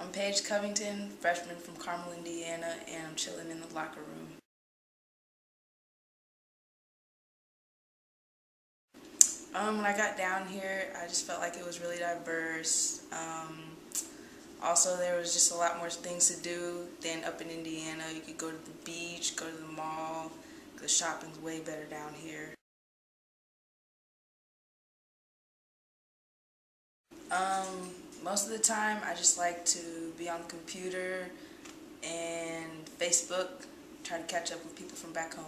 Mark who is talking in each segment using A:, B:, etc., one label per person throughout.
A: I'm Paige Covington, freshman from Carmel, Indiana, and I'm chilling in the locker room. Um, when I got down here, I just felt like it was really diverse. Um, also, there was just a lot more things to do than up in Indiana. You could go to the beach, go to the mall. The shopping's way better down here. Um, most of the time, I just like to be on the computer and Facebook, try to catch up with people from back home.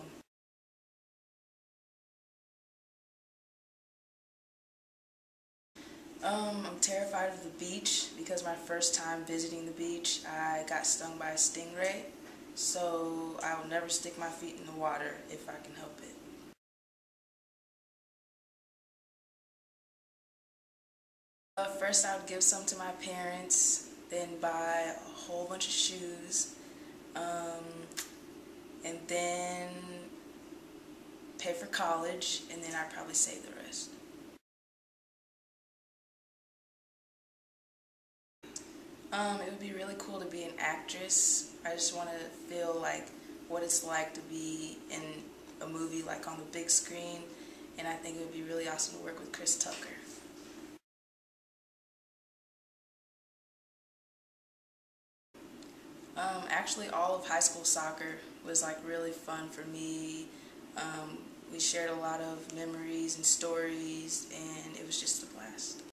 A: Um, I'm terrified of the beach because my first time visiting the beach, I got stung by a stingray. So I will never stick my feet in the water if I can help it. Uh, first, I would give some to my parents, then buy a whole bunch of shoes, um, and then pay for college, and then I'd probably save the rest. Um, it would be really cool to be an actress. I just want to feel like what it's like to be in a movie like on the big screen, and I think it would be really awesome to work with Chris Tucker. Um, actually, all of high school soccer was like really fun for me. Um, we shared a lot of memories and stories, and it was just a blast.